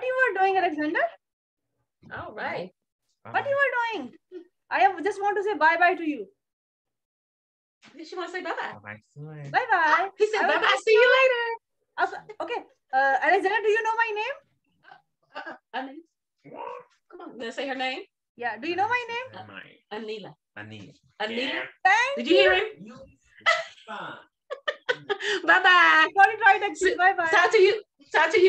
What you were doing, Alexander? All right. What you were doing? I have- just want to say bye bye to you. She wants to say bye bye? Bye bye. Bye bye. He said bye bye. See you later. Okay. Uh, Alexander, do you know my name? Uh, uh, Anil. Come on. gonna say her name. Yeah. Do you know my name? Anila. Anila. Anila. Thank Did you hear him? Bye bye. Got it right. Bye bye. Talk to you. Talk to you.